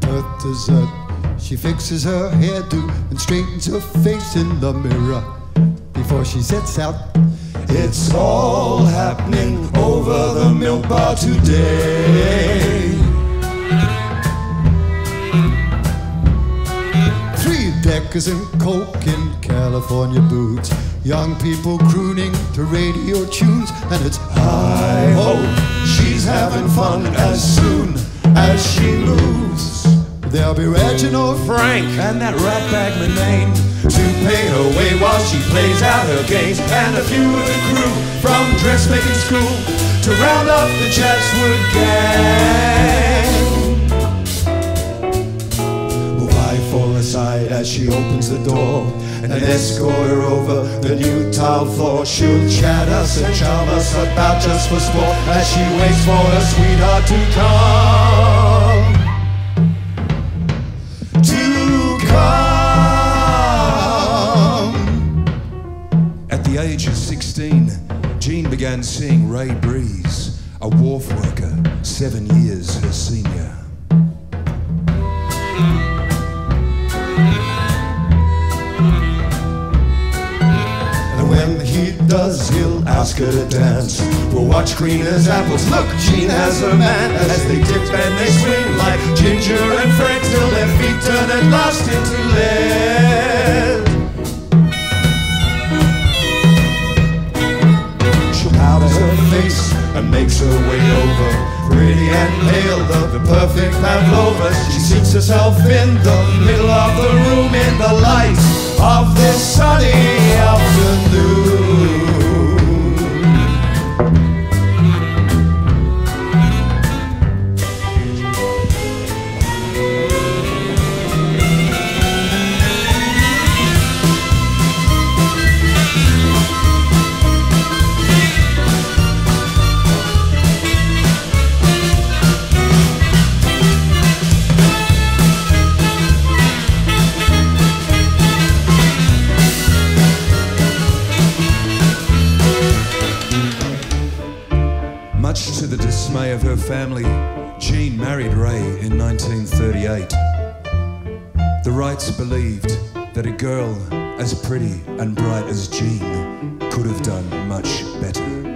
a dessert. She fixes her hairdo and straightens her face in the mirror before she sets out. It's all happening over the milk bar today. Three deckers and coke in California boots. Young people crooning to radio tunes, and it's high hope she's having fun as soon. There'll be Reginald Frank and that ratbag Manane to pay her way while she plays out her games, and a few of the crew from dressmaking school to round up the Chatswood gang. Move aside as she opens the door and escort her over the new tile floor. She'll chat us and charm us about just for sport as she waits for her sweetheart to come. 16, Jean began seeing Ray Brees, a wharf worker, seven years her senior. And when he does, he'll ask her to dance. We'll watch green as apples. Look, Jean has her man as they dip and they swing like Ginger and Fred till their feet turn at last into lead. And makes her way over. Pretty and pale, the, the perfect Pavlova. She seats herself in the middle of the room in the light of this sunny afternoon. Much to the dismay of her family, Jean married Ray in 1938. The Wrights believed that a girl as pretty and bright as Jean could have done much better.